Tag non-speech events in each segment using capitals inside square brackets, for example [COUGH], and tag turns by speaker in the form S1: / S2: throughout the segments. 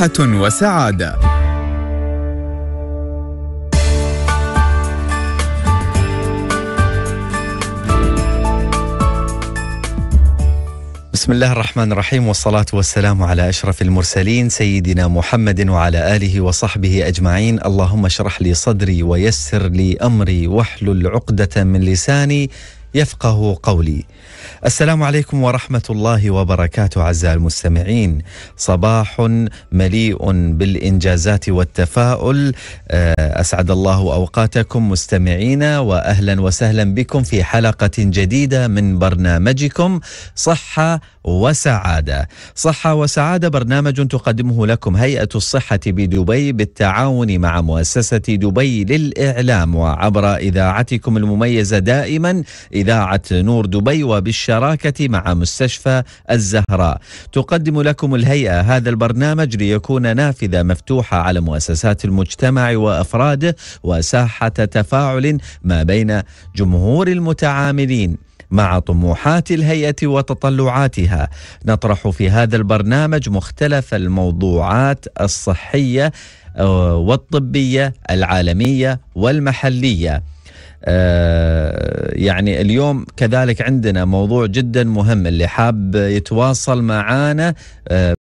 S1: وسعادة.
S2: بسم الله الرحمن الرحيم والصلاة والسلام على أشرف المرسلين سيدنا محمد وعلى آله وصحبه أجمعين اللهم اشرح لي صدري ويسر لي أمري واحلل عقدة من لساني يفقه قولي السلام عليكم ورحمة الله وبركاته أعزائي المستمعين. صباح مليء بالإنجازات والتفاؤل. آه، أسعد الله أوقاتكم مستمعينا وأهلا وسهلا بكم في حلقة جديدة من برنامجكم صحة وسعادة. صحة وسعادة برنامج تقدمه لكم هيئة الصحة بدبي بالتعاون مع مؤسسة دبي للإعلام وعبر إذاعتكم المميزة دائما إذاعة نور دبي وبالشراكة مع مستشفى الزهراء. تقدم لكم الهيئة هذا البرنامج ليكون نافذة مفتوحة على مؤسسات المجتمع وأفراده وساحة تفاعل ما بين جمهور المتعاملين مع طموحات الهيئة وتطلعاتها. نطرح في هذا البرنامج مختلف الموضوعات الصحية آه، والطبية العالمية والمحلية. يعني اليوم كذلك عندنا موضوع جدا مهم اللي حاب يتواصل معانا. آه،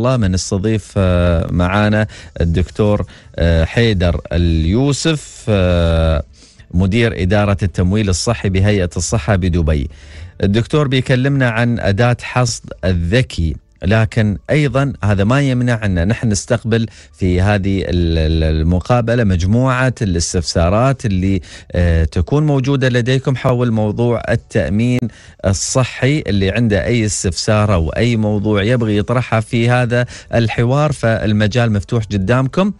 S2: الله من نستضيف آه، معانا الدكتور آه، حيدر اليوسف آه، مدير إدارة التمويل الصحي بهيئة الصحة بدبي. الدكتور بيكلمنا عن أداة حصد الذكي. لكن أيضا هذا ما يمنع أن نحن نستقبل في هذه ال- ال- المقابلة مجموعة الاستفسارات اللي آه، تكون موجودة لديكم حول موضوع التأمين الصحي اللي عنده أي استفسار أو أي موضوع يبغي يطرحها في هذا الحوار. فالمجال مفتوح قدامكم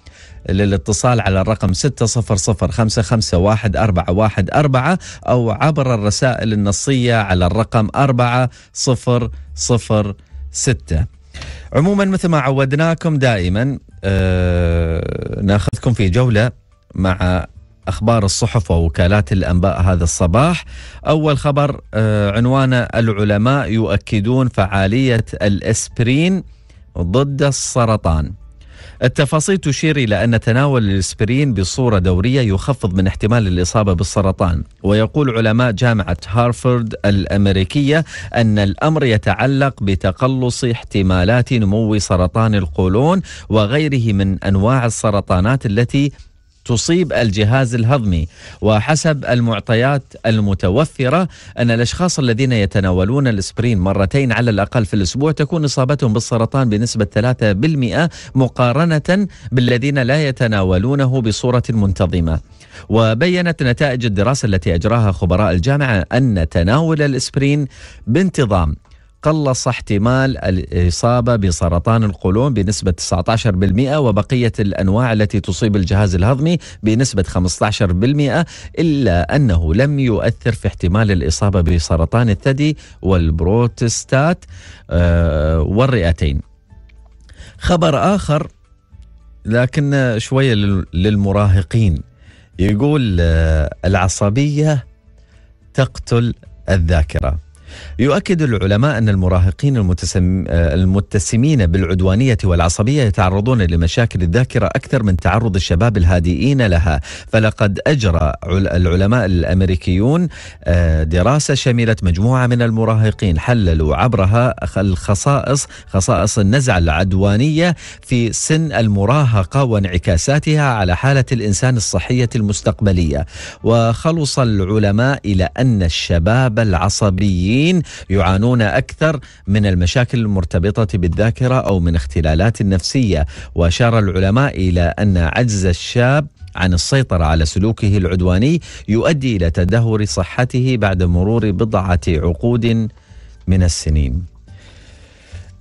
S2: للاتصال على الرقم 605514414 أو عبر الرسائل النصية على الرقم 4006 عموما مثل ما عودناكم دائما آه نأخذكم في جولة مع أخبار الصحف ووكالات الأنباء هذا الصباح. أول خبر آه عنوانه العلماء يؤكدون فعالية الإسبرين ضد السرطان. التفاصيل تشير إلى أن تناول الإسبرين بصورة دورية يخفض من احتمال الإصابة بالسرطان. ويقول علماء جامعة هارفارد الأمريكية أن الأمر يتعلق بتقلص احتمالات نمو سرطان القولون وغيره من أنواع السرطانات التي تصيب الجهاز الهضمي وحسب المعطيات المتوفرة أن الأشخاص الذين يتناولون الإسبرين مرتين على الأقل في الأسبوع تكون إصابتهم بالسرطان بنسبة 3% مقارنة بالذين لا يتناولونه بصورة منتظمة. وبينت نتائج الدراسة التي أجراها خبراء الجامعة أن تناول الإسبرين بانتظام قلص احتمال الإصابة بسرطان القولون بنسبة 19% وبقية الأنواع التي تصيب الجهاز الهضمي بنسبة 15% إلا أنه لم يؤثر في احتمال الإصابة بسرطان الثدي والبروتستات آه، والرئتين. خبر آخر لكن شوية لل- للمراهقين. يقول آه، العصبية تقتل الذاكرة. يؤكد العلماء أن المراهقين آه، المتسمين بالعدوانية والعصبية يتعرضون لمشاكل الذاكرة أكثر من تعرض الشباب الهادئين لها. فلقد أجرى عل- العلماء الأمريكيون آه، دراسة شملت مجموعة من المراهقين حللوا عبرها الخصائص خصائص النزعة العدوانية في سن المراهقة وانعكاساتها على حالة الإنسان الصحية المستقبلية. وخلص العلماء إلى أن الشباب العصبيين يعانون أكثر من المشاكل المرتبطة بالذاكرة أو من اختلالات نفسية وأشار العلماء إلى أن عجز الشاب عن السيطرة على سلوكه العدواني يؤدي إلى تدهور صحته بعد مرور بضعة عقود من السنين.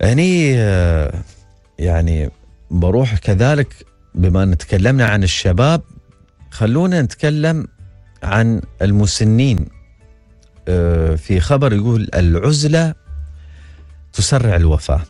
S2: هني آه، يعني بروح كذلك بما أن تكلمنا عن الشباب خلونا نتكلم عن المسنين. في خبر يقول العزلة تسرع الوفاة.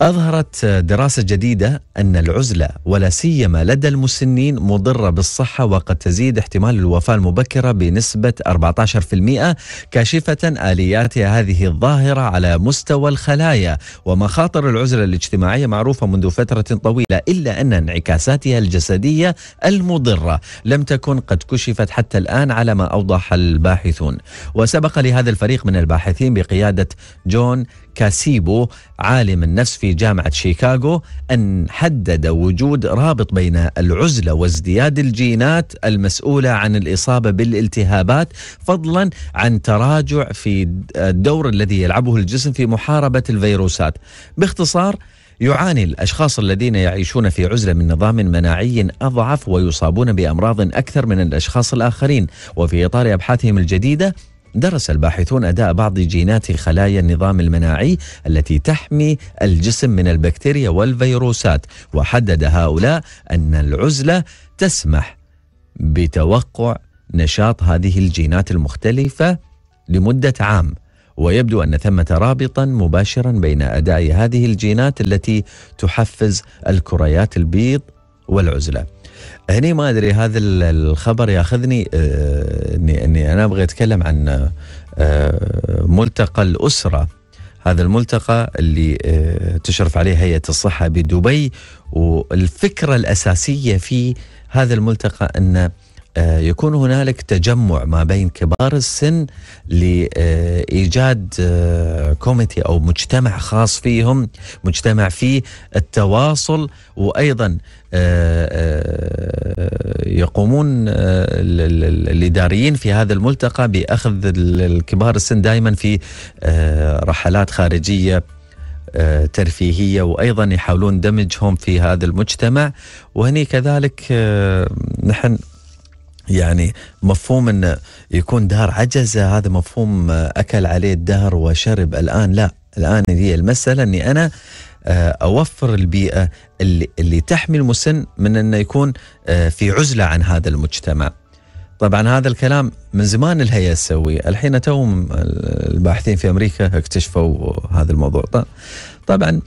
S2: أظهرت دراسة جديدة أن العزلة ولا سيما لدى المسنين مضرة بالصحة وقد تزيد احتمال الوفاة المبكرة بنسبة 14% كاشفة آلياتها هذه الظاهرة على مستوى الخلايا ومخاطر العزلة الاجتماعية معروفة منذ فترة طويلة إلا أن انعكاساتها الجسدية المضرة لم تكن قد كشفت حتى الآن على ما أوضح الباحثون. وسبق لهذا الفريق من الباحثين بقيادة جون كاسيبو عالم النفس في جامعة شيكاغو أن حدد وجود رابط بين العزلة وازدياد الجينات المسؤولة عن الإصابة بالالتهابات فضلا عن تراجع في الدور الذي يلعبه الجسم في محاربة الفيروسات. باختصار يعاني الأشخاص الذين يعيشون في عزلة من نظام مناعي أضعف ويصابون بأمراض أكثر من الأشخاص الآخرين. وفي إطار أبحاثهم الجديدة درس الباحثون أداء بعض جينات خلايا النظام المناعي التي تحمي الجسم من البكتيريا والفيروسات وحدد هؤلاء أن العزلة تسمح بتوقع نشاط هذه الجينات المختلفة لمدة عام ويبدو أن ثمة رابطا مباشرا بين أداء هذه الجينات التي تحفز الكريات البيض والعزلة. هني ما أدري هذا الخبر ياخذني آه، اني إني أنا أبغى أتكلم عن آه، ملتقى الأسرة. هذا الملتقى اللي آه، تشرف عليه هيئة الصحة بدبي والفكرة الأساسية في هذا الملتقى أن يكون هنالك تجمع ما بين كبار السن لإيجاد كوميتي أو مجتمع خاص فيهم مجتمع فيه التواصل وأيضا آه، آه، يقومون آه، الإداريين في هذا الملتقى بأخذ الكبار السن دائما في رحلات خارجية ترفيهية وأيضا يحاولون دمجهم في هذا المجتمع. وهني كذلك نحن يعني مفهوم إن يكون دار عجزة هذا مفهوم أكل عليه الدهر وشرب الآن لا الآن هي المسألة إني أنا آه، أوفر البيئة اللي, اللي تحمي المسن من إنه يكون آه، في عزلة عن هذا المجتمع. طبعا هذا الكلام من زمان الهيئة تسويه، الحين توهم الباحثين في أمريكا اكتشفوا هذا الموضوع. طبعا آه،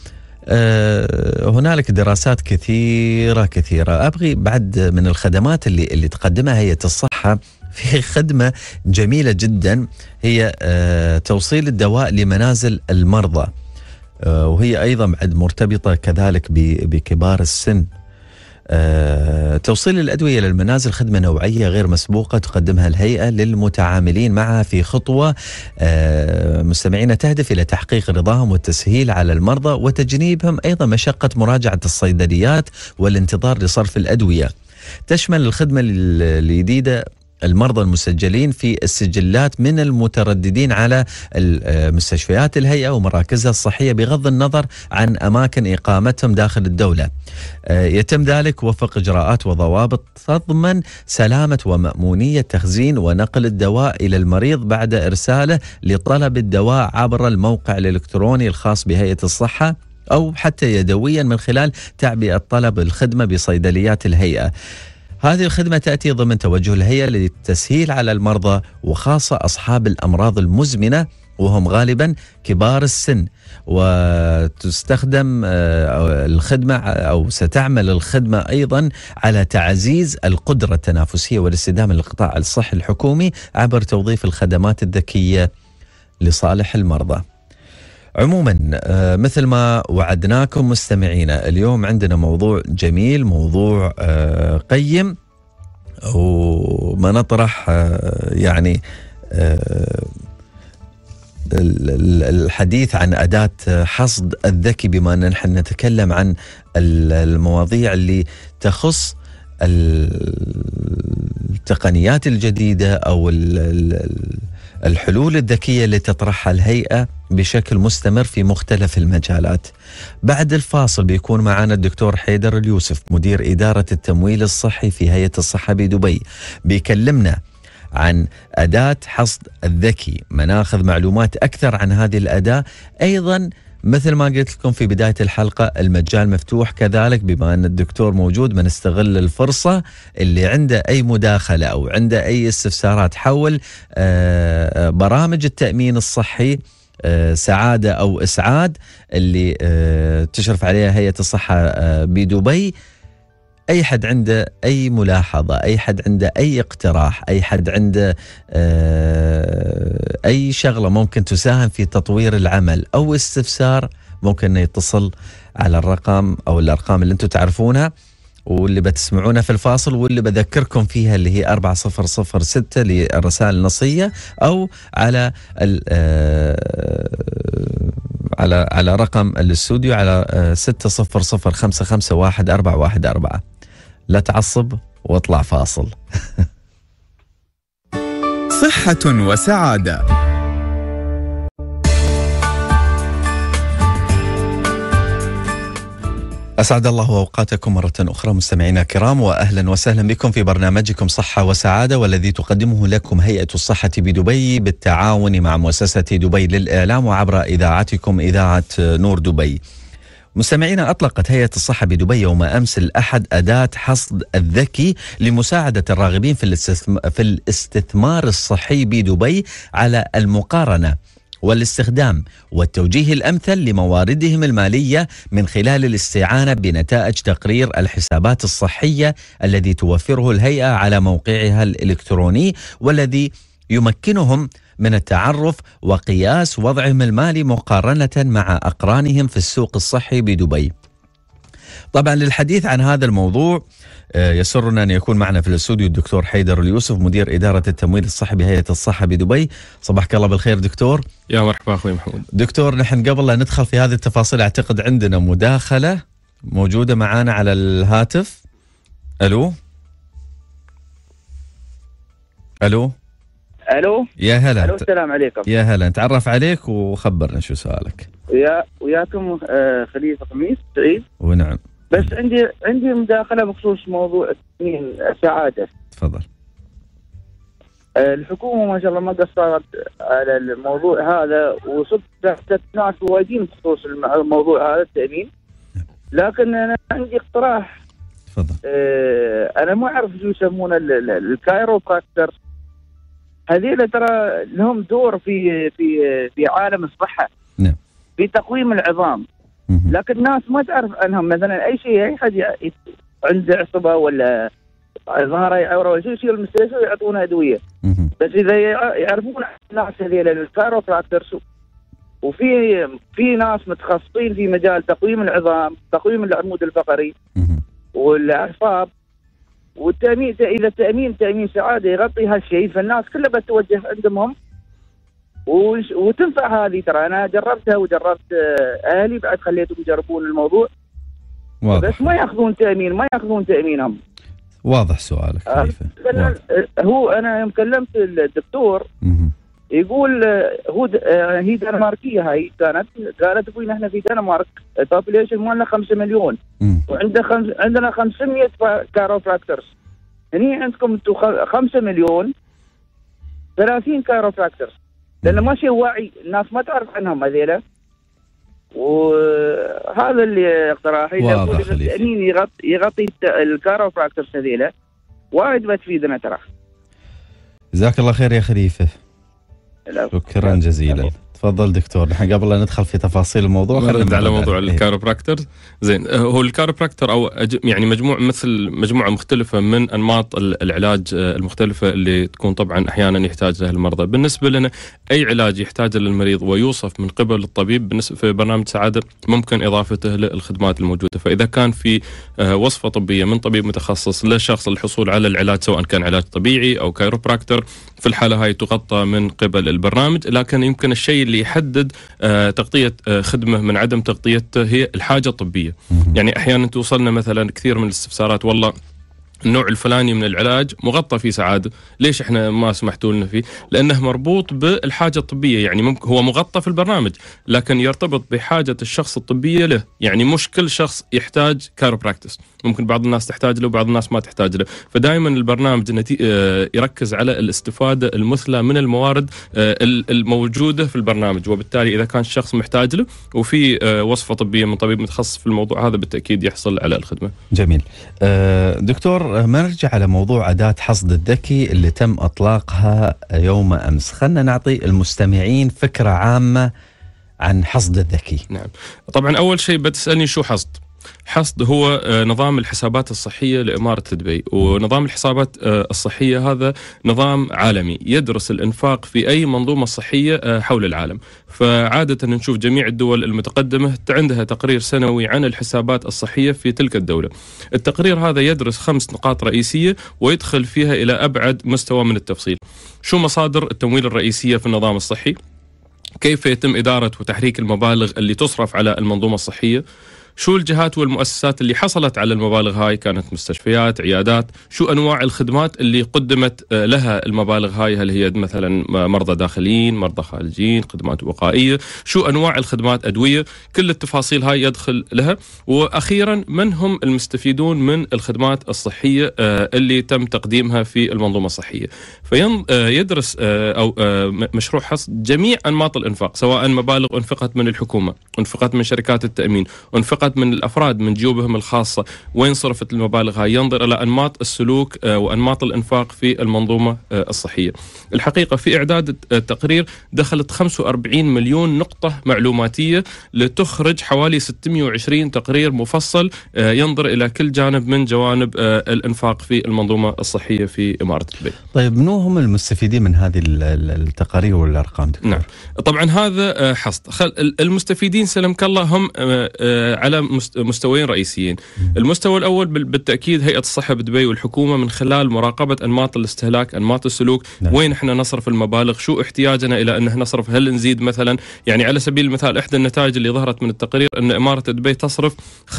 S2: هنالك دراسات كثيرة كثيرة، أبغي بعد من الخدمات اللي اللي تقدمها هيئه الصحه في خدمة جميلة جدا. هي توصيل الدواء لمنازل المرضى. آه، وهي أيضا بعد مرتبطة كذلك بكبار السن. توصيل الأدوية للمنازل خدمة نوعية غير مسبوقة تقدمها الهيئة للمتعاملين معها في خطوة. أه مستمعين تهدف إلى تحقيق رضاهم والتسهيل على المرضى وتجنيبهم. أيضا مشقة مراجعة الصيدليات والانتظار لصرف الأدوية. تشمل الخدمة الجديدة المرضى المسجلين في السجلات من المترددين على مستشفيات الهيئة ومراكزها الصحية بغض النظر عن أماكن إقامتهم داخل الدولة. آه، يتم ذلك وفق إجراءات وضوابط تضمن سلامة ومأمونية تخزين ونقل الدواء إلى المريض بعد إرساله لطلب الدواء عبر الموقع الإلكتروني الخاص بهيئة الصحة أو حتى يدويا من خلال تعبئة طلب الخدمة بصيدليات الهيئة. هذه الخدمة تأتي ضمن توجه الهيئة للتسهيل على المرضى وخاصة أصحاب الأمراض المزمنة وهم غالبا كبار السن. وتستخدم آه، الخدمة أو ستعمل الخدمة أيضا على تعزيز القدرة التنافسية والاستدامة للقطاع الصحي الحكومي عبر توظيف الخدمات الذكية لصالح المرضى. عموما آه، مثل ما وعدناكم مستمعينا اليوم عندنا موضوع جميل موضوع آه، قيم. وما نطرح آه، يعني الحديث عن أداة حصد الذكي بما أن نحن نتكلم عن المواضيع اللي تخص التقنيات الجديدة أو الحلول الذكية اللي تطرحها الهيئة بشكل مستمر في مختلف المجالات. بعد الفاصل بيكون معنا الدكتور حيدر اليوسف مدير إدارة التمويل الصحي في هيئة الصحة بدبي. بيكلمنا عن أداة حصد الذكي. مناخذ معلومات أكثر عن هذه الأداة. أيضا مثل ما قلت لكم في بداية الحلقة المجال مفتوح كذلك بما أن الدكتور موجود بنستغل الفرصة اللي عنده أي مداخلة أو عنده أي استفسارات حول آه، برامج التأمين الصحي آه، سعادة أو إسعاد اللي آه، تشرف عليها هيئة الصحة آه، بدبي. أي حد عنده أي ملاحظة أي حد عنده أي اقتراح أي حد عنده أي شغلة ممكن تساهم في تطوير العمل أو استفسار ممكن يتصل على الرقم أو الأرقام اللي أنتم تعرفونها واللي بتسمعونها في الفاصل واللي بذكركم فيها اللي هي 4006 للرسائل النصية أو على آه، على على رقم الاستوديو على 600551414 لا تعصب واطلع فاصل. [LAUGHS]
S1: صحة وسعادة.
S2: أسعد الله أوقاتكم مرة أخرى مستمعينا الكرام وأهلا وسهلا بكم في برنامجكم صحة وسعادة والذي تقدمه لكم هيئة الصحة بدبي بالتعاون مع مؤسسة دبي للإعلام وعبر إذاعتكم إذاعة نور دبي. مستمعينا أطلقت هيئة الصحة بدبي يوم أمس الأحد أداة حصد الذكي لمساعدة الراغبين في الاستثمار الصحي بدبي على المقارنة والاستخدام والتوجيه الأمثل لمواردهم المالية من خلال الاستعانة بنتائج تقرير الحسابات الصحية الذي توفره الهيئة على موقعها الإلكتروني والذي يمكنهم من التعرف وقياس وضعهم المالي مقارنة مع أقرانهم في السوق الصحي بدبي. طبعا للحديث عن هذا الموضوع آه، يسرنا أن يكون معنا في الاستوديو الدكتور حيدر اليوسف مدير إدارة التمويل الصحي بهيئة الصحة بدبي. صباحك الله بالخير دكتور.
S3: يا مرحبا أخوي محمود.
S2: دكتور نحن قبل لا ندخل في هذه التفاصيل أعتقد عندنا مداخلة موجودة معنا على الهاتف. ألو؟ ألو؟
S4: ألو؟
S2: يا هلا.
S4: ألو السلام عليكم.
S2: يا هلا. نتعرف عليك وخبرنا شو سؤالك.
S4: ويا وياكم آه، خليفة خميس سعيد؟
S2: ونعم.
S4: بس عندي عندي مداخلة بخصوص موضوع التامين السعادة.
S2: تفضل.
S4: آه، الحكومة ما شاء الله ما قصرت على الموضوع هذا وصدت ناس وايدين بخصوص الموضوع هذا التأمين. لكن أنا عندي اقتراح.
S2: تفضل.
S4: آه أنا ما أعرف شو يسمونه الكايروبراكتر. هذيلا ترى لهم دور في في في عالم الصحة.
S2: نعم.
S4: في تقويم العظام. لكن الناس ما تعرف عنهم. مثلا أي شيء أي حد عنده عصبة ولا ظهره يعوره ولا شيء يصير المستشفى يعطونه أدوية. بس إذا يعرفون الناس هذيل الكاروبراكترز وفي في ناس متخصصين في مجال تقويم العظام تقويم العمود الفقري. والأعصاب. والتامين إذا التامين تامين سعادة يغطي هالشيء فالناس كلها بتوجه عندهم. وتنفع هذه ترى. أنا جربتها وجربت آه، أهلي بعد خليتهم يجربون الموضوع. واضح. بس ما ياخذون تامين ما ياخذون تأمينهم.
S2: واضح سؤالك
S4: آه واضح. هو أنا يوم كلمت الدكتور يقول آه، هو آه، هي دنماركية هاي. كانت قالت أبوي إحنا في دنمارك. ال population مالنا 5 مليون؟ وعندنا خمس عندنا 500 chiropractors هني عندكم أنتم 5 مليون 30 chiropractors لأنه ما شيء واعي. الناس ما تعرف عنهم هذيلا. وهذا اللي اقتراحي
S2: واضح
S4: يغطي يغطي ال chiropractors هذيلا. وايد بتفيدنا ترى.
S2: جزاك الله خير يا خليفة. شكرا جزيلا. تفضل دكتور نحن قبل لا ندخل في تفاصيل الموضوع
S3: خلينا على موضوع ال chiropractor زين هو ال chiropractor أو يعني مجموع مثل مجموعة مختلفة من أنماط العلاج آه، المختلفة اللي تكون طبعا أحيانا يحتاج لها المرضى. بالنسبة لنا أي علاج يحتاجه للمريض ويوصف من قبل الطبيب بالنسبة في برنامج سعادة ممكن إضافته للخدمات الموجودة. فإذا كان في آه، وصفة طبية من طبيب متخصص للشخص الحصول على العلاج سواء كان علاج طبيعي أو كايروبراكتر في الحالة هاي تغطى من قبل البرنامج. لكن يمكن الشيء اللي يحدد آه، تغطية آه، خدمة من عدم تغطيته هي الحاجة الطبية. يعني أحيانا توصلنا مثلا كثير من الاستفسارات والله النوع الفلاني من العلاج مغطى في سعادة، ليش إحنا ما سمحتوا لنا فيه؟ لأنه مربوط بالحاجة الطبية، يعني ممكن هو مغطى في البرنامج، لكن يرتبط بحاجة الشخص الطبية له، يعني مش كل شخص يحتاج كاروبراكتس، ممكن بعض الناس تحتاج له وبعض الناس ما تحتاج له فدائما البرنامج آه، يركز على الاستفادة المثلى من الموارد آه، الموجودة في البرنامج وبالتالي إذا كان الشخص محتاج له وفي آه، وصفة طبية من طبيب متخصص في الموضوع هذا بالتأكيد يحصل على الخدمة.
S2: جميل. دكتور ما نرجع على موضوع أداة حصد الذكي اللي تم إطلاقها يوم أمس، خلينا نعطي المستمعين فكرة عامة عن حصد الذكي.
S3: نعم. طبعا أول شيء بتسألني شو حصد؟ حصد هو آه، نظام الحسابات الصحية لإمارة دبي ونظام الحسابات آه، الصحية هذا نظام عالمي يدرس الإنفاق في أي منظومة صحية آه، حول العالم. فعادة نشوف جميع الدول المتقدمة عندها تقرير سنوي عن الحسابات الصحية في تلك الدولة. التقرير هذا يدرس خمس نقاط رئيسية ويدخل فيها إلى أبعد مستوى من التفصيل. شو مصادر التمويل الرئيسية في النظام الصحي؟ كيف يتم إدارة وتحريك المبالغ اللي تصرف على المنظومة الصحية؟ شو الجهات والمؤسسات اللي حصلت على المبالغ هاي؟ كانت مستشفيات عيادات. شو أنواع الخدمات اللي قدمت آه، لها المبالغ هاي؟ هل هي مثلا مرضى داخليين مرضى خارجيين خدمات وقائية؟ شو أنواع الخدمات؟ أدوية. كل التفاصيل هاي يدخل لها. وأخيرا من هم المستفيدون من الخدمات الصحية آه، اللي تم تقديمها في المنظومة الصحية؟ فيدرس آه، أو مشروع حصد جميع أنماط الإنفاق سواء مبالغ أنفقت من الحكومة أنفقت من شركات التأمين أنفقت فقط من الأفراد من جيوبهم الخاصة وين صرفت المبالغ هاي ينظر إلى أنماط السلوك آه، وأنماط الإنفاق في المنظومة آه، الصحية. الحقيقة في إعداد التقرير دخلت 45 مليون نقطة معلوماتية لتخرج حوالي 620 تقرير مفصل آه، ينظر إلى كل جانب من جوانب الإنفاق في المنظومة الصحية في إمارة دبي.
S2: طيب منو هم المستفيدين من هذه التقارير والأرقام دكتور؟
S3: نعم طبعا هذا حصد المستفيدين سلمك الله هم على على مستويين رئيسيين. المستوى الأول بالتأكيد هيئة الصحة بدبي والحكومة من خلال مراقبة أنماط الاستهلاك أنماط السلوك. نعم. وين إحنا نصرف المبالغ؟ شو احتياجنا إلى أنه نصرف؟ هل نزيد مثلا؟ يعني على سبيل المثال إحدى النتائج اللي ظهرت من التقرير أن إمارة دبي تصرف 5%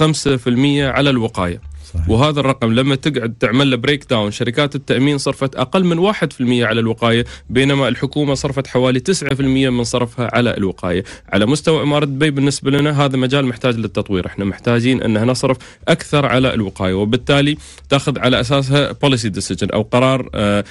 S3: على الوقاية. صحيح. وهذا الرقم لما تقعد تعمل له breakdown شركات التأمين صرفت أقل من 1% على الوقاية بينما الحكومة صرفت حوالي 9% من صرفها على الوقاية على مستوى إمارة دبي بالنسبة لنا هذا مجال محتاج للتطوير إحنا محتاجين ان نصرف أكثر على الوقاية وبالتالي تأخذ على أساسها policy decision أو قرار آه،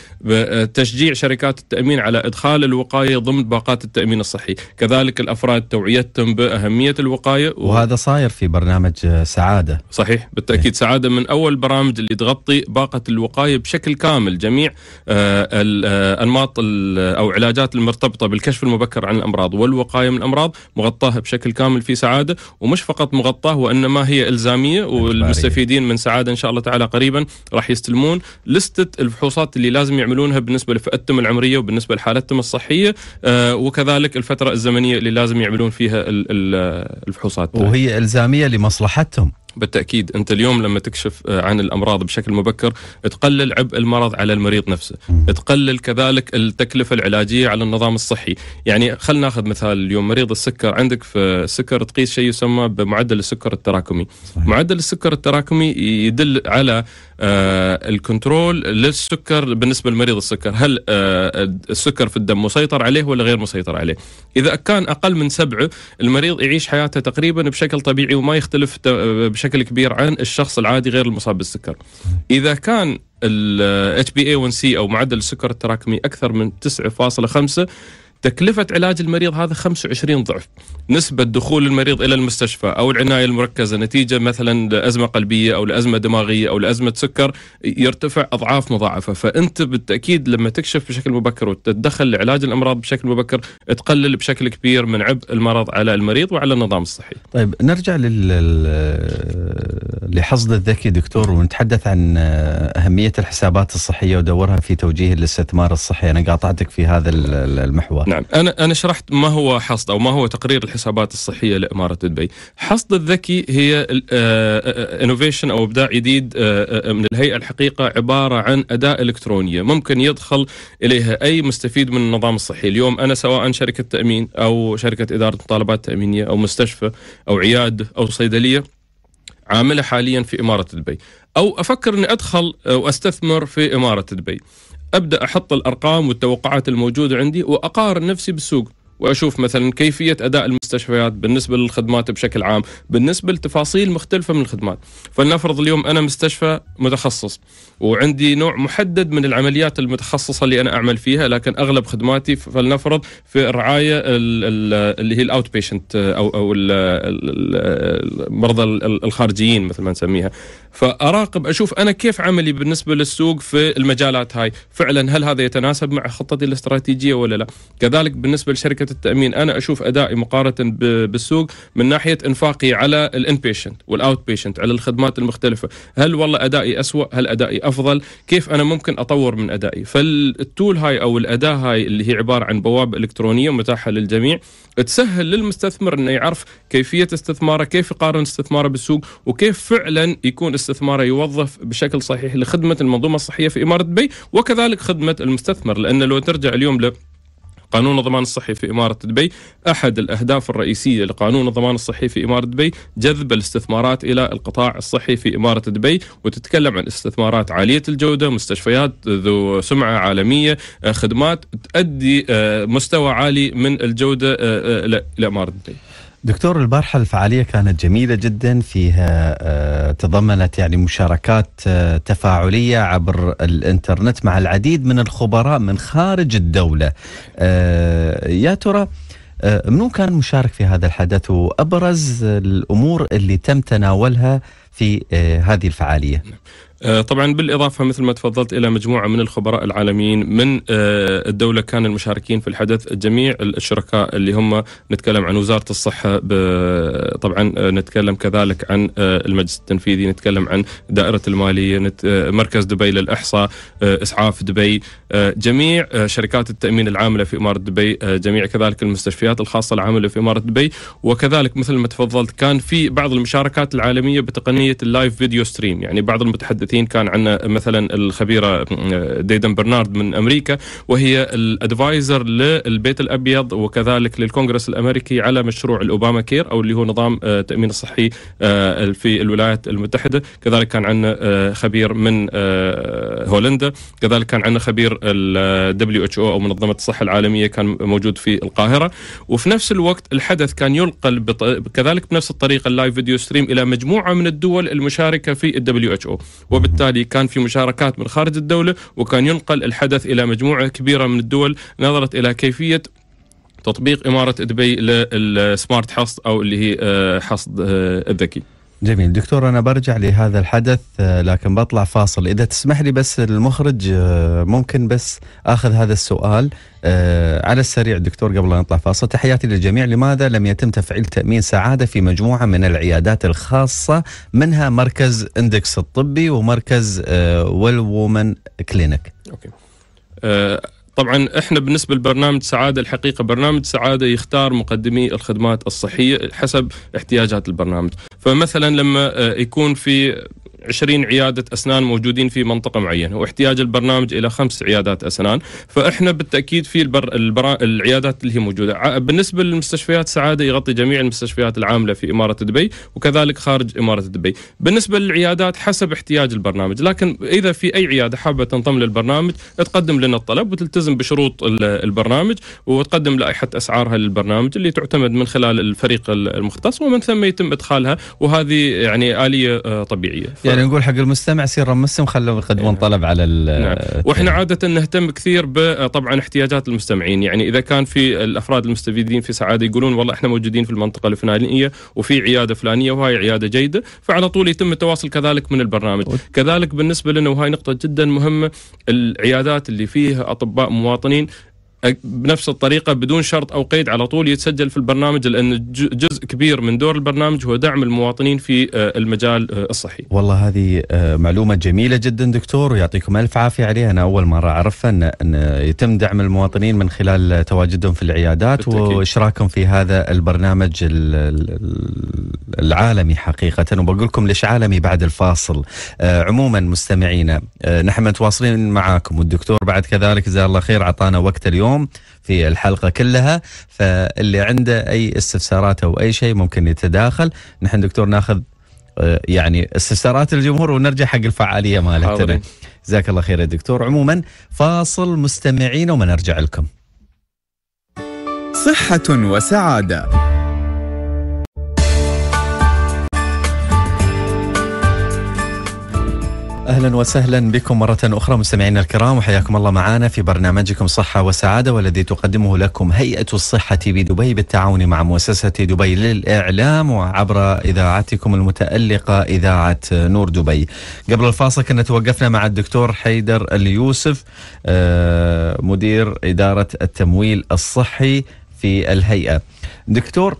S3: تشجيع شركات التأمين على إدخال الوقاية ضمن باقات التأمين الصحي كذلك الأفراد توعيتهم بأهمية الوقاية
S2: وهذا صاير في برنامج سعادة
S3: صحيح بالتأكيد إيه. سعادة من أول البرامج اللي تغطي باقة الوقاية بشكل كامل جميع آه، الانماط أو علاجات المرتبطة بالكشف المبكر عن الأمراض والوقاية من الأمراض مغطاه بشكل كامل في سعادة ومش فقط مغطاة وإنما هي إلزامية والمستفيدين من سعادة إن شاء الله تعالى قريبا راح يستلمون لستة الفحوصات اللي لازم يعملونها بالنسبة لفئتهم العمرية وبالنسبة لحالتهم الصحية آه، وكذلك الفترة الزمنية اللي لازم يعملون فيها الفحوصات.
S2: وهي إلزامية لمصلحتهم.
S3: بالتأكيد أنت اليوم لما تكشف آه، عن الأمراض بشكل مبكر تقلل عبء المرض على المريض نفسه. تقلل كذلك التكلفة العلاجية على النظام الصحي. يعني خلينا ناخذ مثال اليوم مريض السكر عندك في السكر تقيس شيء يسمى بمعدل السكر التراكمي. صحيح. معدل السكر التراكمي يدل على ال control للسكر بالنسبة لمريض السكر. هل آه السكر في الدم مسيطر عليه ولا غير مسيطر عليه؟ إذا كان أقل من سبعة المريض يعيش حياته تقريبا بشكل طبيعي وما يختلف بشكل كبير عن الشخص العادي غير المصاب بالسكر. إذا كان ال HbA1c أو معدل السكر التراكمي أكثر من 9.5 تكلفة علاج المريض هذا 25 ضعف. نسبة دخول المريض إلى المستشفى أو العناية المركزة نتيجة مثلا لأزمة قلبية أو لأزمة دماغية أو لأزمة سكر يرتفع أضعاف مضاعفة. فأنت بالتأكيد لما تكشف بشكل مبكر وتتدخل لعلاج الأمراض بشكل مبكر تقلل بشكل كبير من عبء المرض على المريض وعلى النظام الصحي.
S2: طيب نرجع لل لحصد الذكي دكتور ونتحدث عن أهمية الحسابات الصحية ودورها في توجيه الاستثمار الصحي. أنا قاطعتك في هذا المحور.
S3: نعم أنا أنا شرحت ما هو حصد أو ما هو تقرير الحسابات الصحية لإمارة دبي. حصد الذكي هي انوفيشن أو إبداع جديد من الهيئة الحقيقة عبارة عن أداة إلكترونية ممكن يدخل إليها أي مستفيد من النظام الصحي. اليوم أنا سواء شركة تأمين أو شركة إدارة مطالبات تأمينية أو مستشفى أو عيادة أو صيدلية عاملة حاليا في إمارة دبي. أو أفكر إني أدخل واستثمر في إمارة دبي. أبدأ أحط الأرقام والتوقعات الموجودة عندي وأقارن نفسي بالسوق. وأشوف مثلا كيفية أداء المستشفيات بالنسبة للخدمات بشكل عام بالنسبة لتفاصيل مختلفة من الخدمات. فلنفرض اليوم أنا مستشفى متخصص وعندي نوع محدد من العمليات المتخصصة اللي أنا أعمل فيها لكن أغلب خدماتي فلنفرض في الرعاية اللي هي ال outpatient أو أو المرضى الخارجيين مثل ما نسميها. فأراقب أشوف أنا كيف عملي بالنسبة للسوق في المجالات هاي. فعلا هل هذا يتناسب مع خطتي الاستراتيجية ولا لا؟ كذلك بالنسبة لشركة التأمين. أنا أشوف أدائي مقارنة بالسوق من ناحية إنفاقي على ال inpatient وال outpatient على الخدمات المختلفة. هل والله أدائي أسوأ؟ هل أدائي أفضل؟ كيف أنا ممكن أطور من أدائي؟ فال tool هاي أو الأداة هاي اللي هي عبارة عن بوابه إلكترونية متاحة للجميع تسهل للمستثمر إنه يعرف كيفية استثماره كيف يقارن استثماره بالسوق وكيف فعلا يكون استثماره يوظف بشكل صحيح لخدمة المنظومة الصحية في إمارة دبي وكذلك خدمة المستثمر. لأن لو ترجع اليوم ل قانون الضمان الصحي في إمارة دبي. أحد الأهداف الرئيسية لقانون الضمان الصحي في إمارة دبي جذب الاستثمارات إلى القطاع الصحي في إمارة دبي وتتكلم عن استثمارات عالية الجودة مستشفيات ذو سمعة عالمية خدمات تؤدي آه، مستوى عالي من الجودة آه، آه، لإمارة دبي.
S2: دكتور البارحة الفعالية كانت جميلة جدا فيها آه، تضمنت يعني مشاركات آه، تفاعلية عبر الإنترنت مع العديد من الخبراء من خارج الدولة. آه، يا ترى منو كان مشارك في هذا الحدث وأبرز الأمور اللي تم تناولها في هذه الفعالية؟
S3: طبعا بالإضافة مثل ما تفضلت إلى مجموعة من الخبراء العالميين من آه، الدولة كان المشاركين في الحدث جميع الشركاء اللي هم نتكلم عن وزارة الصحة طبعا آه، نتكلم كذلك عن المجلس التنفيذي نتكلم عن دائرة المالية مركز دبي للإحصاء إسعاف دبي جميع شركات التأمين العاملة في إمارة دبي جميع كذلك المستشفيات الخاصة العاملة في إمارة دبي. وكذلك مثل ما تفضلت كان في بعض المشاركات العالمية بتقنية ال live video stream يعني بعض المتحدثين المتحدثين كان عندنا مثلا الخبيرة ديدن برنارد من أمريكا وهي ال advisor للبيت الأبيض وكذلك للكونغرس الأمريكي على مشروع الأوباما كير أو اللي هو نظام التأمين آه، الصحي آه، في الولايات المتحدة. كذلك كان عندنا آه، خبير من هولندا. كذلك كان عندنا خبير ال WHO أو منظمة الصحة العالمية كان موجود في القاهرة. وفي نفس الوقت الحدث كان ينقل كذلك بنفس الطريقة ال live video stream إلى مجموعة من الدول المشاركة في ال WHO. وبالتالي كان في مشاركات من خارج الدولة وكان ينقل الحدث إلى مجموعة كبيرة من الدول نظرت إلى كيفية تطبيق إمارة دبي لل smart حصد أو اللي هي آه، حصد آه، الذكي.
S2: جميل. دكتور أنا برجع لهذا الحدث آه، لكن بطلع فاصل. إذا تسمح لي بس المخرج ممكن بس أخذ هذا السؤال آه على السريع. دكتور قبل أن نطلع فاصل تحياتي للجميع. لماذا لم يتم تفعيل تأمين سعادة في مجموعة من العيادات الخاصة؟ منها مركز إندكس الطبي ومركز آه Well Woman
S3: Clinic okay. طبعا إحنا بالنسبة لبرنامج سعادة الحقيقة برنامج سعادة يختار مقدمي الخدمات الصحية حسب احتياجات البرنامج. فمثلا لما آه، يكون في 20 عيادة أسنان موجودين في منطقة معينة واحتياج البرنامج إلى خمس عيادات أسنان. فإحنا بالتأكيد في البر... البرا... العيادات اللي هي موجودة. بالنسبة للمستشفيات سعادة يغطي جميع المستشفيات العاملة في إمارة دبي وكذلك خارج إمارة دبي. بالنسبة للعيادات حسب احتياج البرنامج لكن إذا في أي عيادة حابة تنضم للبرنامج تقدم لنا الطلب وتلتزم بشروط البرنامج وتقدم لائحة أسعارها للبرنامج اللي تعتمد من خلال الفريق المختص ومن ثم يتم إدخالها وهذه يعني آلية آه، طبيعية.
S2: يعني نقول حق المستمع سير رمسهم خلوا يقدمون. طلب على
S3: نعم. وإحنا عادة نهتم كثير طبعا احتياجات المستمعين يعني إذا كان في الأفراد المستفيدين في سعادة يقولون والله إحنا موجودين في المنطقة الفلانية وفي عيادة فلانية وهاي عيادة جيدة فعلى طول يتم التواصل كذلك من البرنامج كذلك بالنسبة لنا وهاي نقطة جدا مهمة العيادات اللي فيها أطباء مواطنين بنفس الطريقة بدون شرط أو قيد على طول يتسجل في البرنامج لأن جزء كبير من دور البرنامج هو دعم المواطنين في آه، المجال آه، الصحي.
S2: والله هذه آه، معلومة جميلة جدا دكتور ويعطيكم ألف عافية عليها أنا أول مرة اعرفها أن, أن يتم دعم المواطنين من خلال تواجدهم في العيادات بالتأكيد. وإشراكهم في هذا البرنامج العالمي حقيقة وبقول لكم ليش عالمي بعد الفاصل. عموما مستمعينا نحن متواصلين معاكم والدكتور بعد كذلك جزاه الله خير أعطانا وقت اليوم اليوم في الحلقة كلها. فاللي عنده أي استفسارات أو أي شيء ممكن يتداخل. نحن دكتور ناخذ آه، يعني استفسارات الجمهور ونرجع حق الفعالية مالتنا. جزاك الله خير يا دكتور. عموما فاصل مستمعين وما نرجع لكم.
S1: صحة وسعادة.
S2: أهلا وسهلا بكم مرة أخرى مستمعينا الكرام وحياكم الله معنا في برنامجكم صحة وسعادة والذي تقدمه لكم هيئة الصحة بدبي بالتعاون مع مؤسسة دبي للإعلام وعبر إذاعتكم المتألقة إذاعة نور دبي. قبل الفاصل كنا توقفنا مع الدكتور حيدر اليوسف آه، مدير إدارة التمويل الصحي في الهيئة. دكتور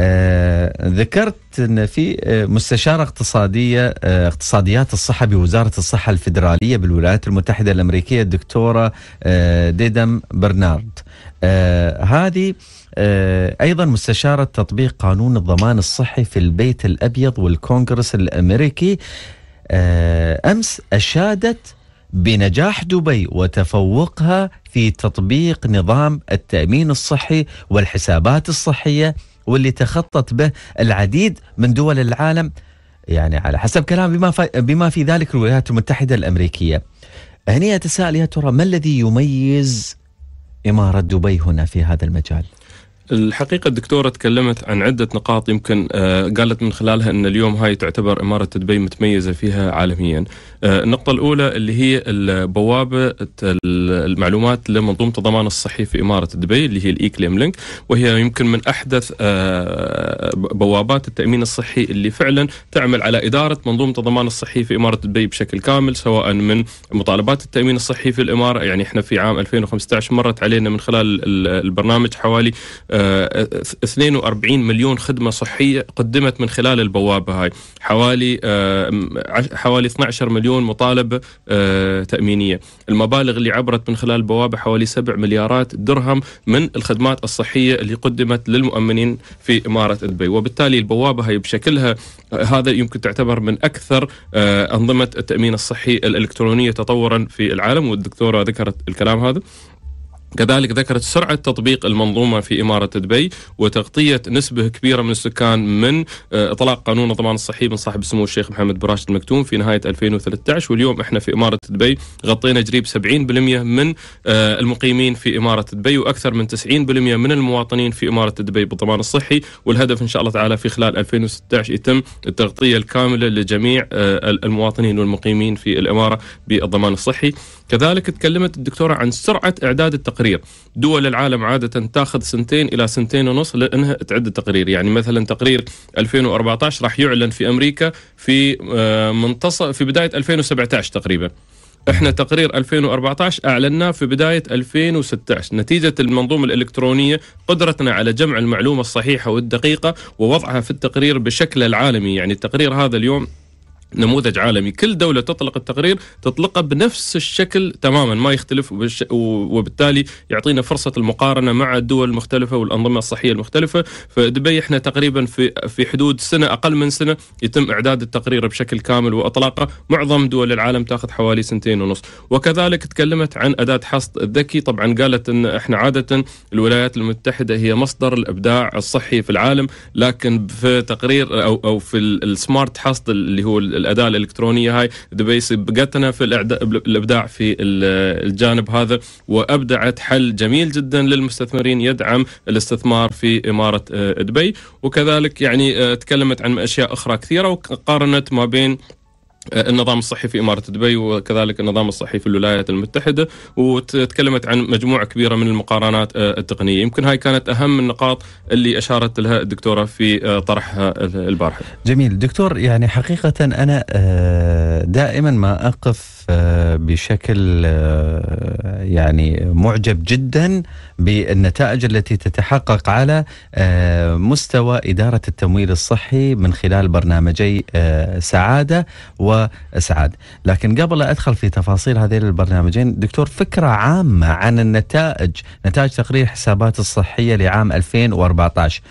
S2: آه ذكرت إن في آه مستشارة اقتصادية آه اقتصاديات الصحة بوزارة الصحة الفدراليه بالولايات المتحدة الأمريكية الدكتورة آه ديدم برنارد. آه هذه آه أيضا مستشارة تطبيق قانون الضمان الصحي في البيت الأبيض والكونغرس الأمريكي أمس أشادت بنجاح دبي وتفوقها في تطبيق نظام التأمين الصحي والحسابات الصحية واللي تخطت به العديد من دول العالم يعني على حسب كلام بما في, بما في ذلك الولايات المتحدة الأمريكية. هني أتساءل يا ترى ما الذي يميز إمارة دبي هنا في هذا المجال؟
S3: الحقيقة الدكتورة تكلمت عن عدة نقاط يمكن آه قالت من خلالها أن اليوم هاي تعتبر إمارة دبي متميزة فيها عالميا. آه النقطة الأولى اللي هي بوابة المعلومات لمنظومة الضمان الصحي في إمارة دبي اللي هي ال eClaimLink وهي يمكن من أحدث آه بوابات التأمين الصحي اللي فعلا تعمل على إدارة منظومة الضمان الصحي في إمارة دبي بشكل كامل سواء من مطالبات التأمين الصحي في الإمارة. يعني إحنا في عام 2015 مرت علينا من خلال البرنامج حوالي 42 مليون خدمة صحية قدمت من خلال البوابة هاي. حوالي حوالي 12 مليون مطالبه تأمينية. المبالغ اللي عبرت من خلال البوابة حوالي 7 مليارات درهم من الخدمات الصحية اللي قدمت للمؤمنين في إمارة دبي وبالتالي البوابة هاي بشكلها هذا يمكن تعتبر من أكثر أنظمة التأمين الصحي الإلكترونية تطورا في العالم. والدكتورة ذكرت الكلام هذا. كذلك ذكرت سرعة تطبيق المنظومة في إمارة دبي وتغطية نسبة كبيرة من السكان من إطلاق قانون الضمان الصحي من صاحب السمو الشيخ محمد بن راشد المكتوم في نهاية 2013 واليوم إحنا في إمارة دبي غطينا قريب 70% من المقيمين في إمارة دبي وأكثر من 90% من المواطنين في إمارة دبي بالضمان الصحي. والهدف إن شاء الله تعالى في خلال 2016 يتم التغطية الكاملة لجميع المواطنين والمقيمين في الإمارة بالضمان الصحي. كذلك تكلمت الدكتورة عن سرعة إعداد التقرير. دول العالم عادة تاخذ سنتين إلى سنتين ونص لأنها تعد التقرير. يعني مثلا تقرير 2014 راح يعلن في أمريكا في منتصف في بداية 2017 تقريبا. إحنا تقرير 2014 أعلناه في بداية 2016 نتيجة المنظومة الإلكترونية قدرتنا على جمع المعلومة الصحيحة والدقيقة ووضعها في التقرير بشكل العالمي. يعني التقرير هذا اليوم نموذج عالمي. كل دولة تطلق التقرير تطلقه بنفس الشكل تماما ما يختلف وبالتالي يعطينا فرصة المقارنة مع الدول المختلفة والأنظمة الصحية المختلفة. فدبي إحنا تقريبا في في حدود سنة أقل من سنة يتم إعداد التقرير بشكل كامل وإطلاقه. معظم دول العالم تاخذ حوالي سنتين ونص. وكذلك تكلمت عن أداة حصد الذكي. طبعا قالت أن إحنا عادة الولايات المتحدة هي مصدر الإبداع الصحي في العالم لكن في تقرير أو أو في السمارت حصد اللي هو الأداة الإلكترونية هاي. دبي سبقتنا في الإبداع في الجانب هذا وأبدعت حل جميل جدا للمستثمرين يدعم الاستثمار في إمارة دبي. وكذلك يعني تكلمت عن أشياء أخرى كثيرة وقارنت ما بين النظام الصحي في إمارة دبي وكذلك النظام الصحي في الولايات المتحدة وتكلمت عن مجموعة كبيرة من المقارنات التقنية. يمكن هاي كانت أهم النقاط اللي أشارت لها الدكتورة في طرحها البارحة.
S2: جميل. دكتور يعني حقيقة أنا دائما ما أقف بشكل يعني معجب جدا بالنتائج التي تتحقق على مستوى إدارة التمويل الصحي من خلال برنامجي سعادة وسعاد. لكن قبل لا أدخل في تفاصيل هذين البرنامجين دكتور فكرة عامة عن النتائج نتائج تقرير الحسابات الصحية لعام 2014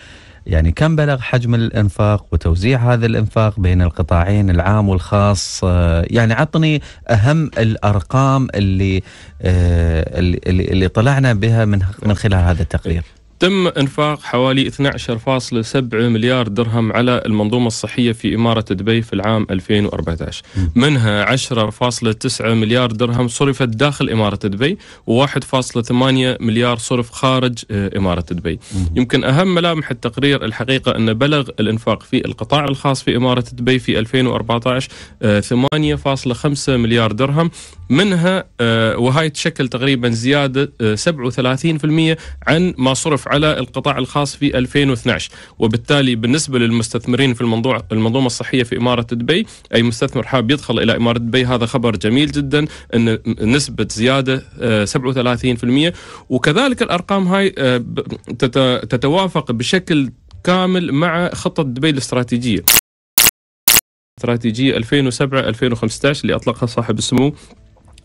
S2: يعني كم بلغ حجم الإنفاق وتوزيع هذا الإنفاق بين القطاعين العام والخاص؟ يعني عطني أهم الأرقام اللي اللي, اللي طلعنا بها من من خلال هذا التقرير.
S3: تم إنفاق حوالي 12.7 مليار درهم على المنظومة الصحية في إمارة دبي في العام 2014 منها 10.9 مليار درهم صرفت داخل إمارة دبي و1.8 مليار صرف خارج آه، إمارة دبي. يمكن أهم ملامح التقرير الحقيقة أن بلغ الإنفاق في القطاع الخاص في إمارة دبي في 2014 8.5 آه، مليار درهم. منها آه، وهي تشكل تقريبا زيادة 37% عن ما صرف على القطاع الخاص في 2012 وبالتالي بالنسبة للمستثمرين في الموضوع المنظومة الصحية في إمارة دبي أي مستثمر حاب يدخل إلى إمارة دبي هذا خبر جميل جدا إن نسبة زيادة 37% وكذلك الأرقام هاي آه، تتوافق بشكل كامل مع خطة دبي الاستراتيجية. استراتيجية 2007 2015 اللي أطلقها صاحب السمو.